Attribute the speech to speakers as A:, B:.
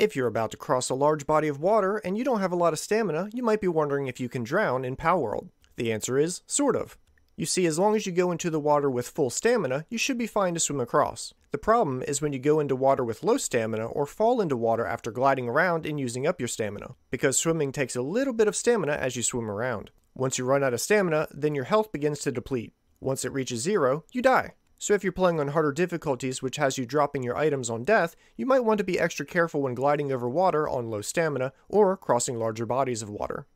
A: If you're about to cross a large body of water and you don't have a lot of stamina, you might be wondering if you can drown in Palworld. The answer is, sort of. You see, as long as you go into the water with full stamina, you should be fine to swim across. The problem is when you go into water with low stamina or fall into water after gliding around and using up your stamina, because swimming takes a little bit of stamina as you swim around. Once you run out of stamina, then your health begins to deplete. Once it reaches zero, you die. So if you're playing on harder difficulties which has you dropping your items on death, you might want to be extra careful when gliding over water on low stamina or crossing larger bodies of water.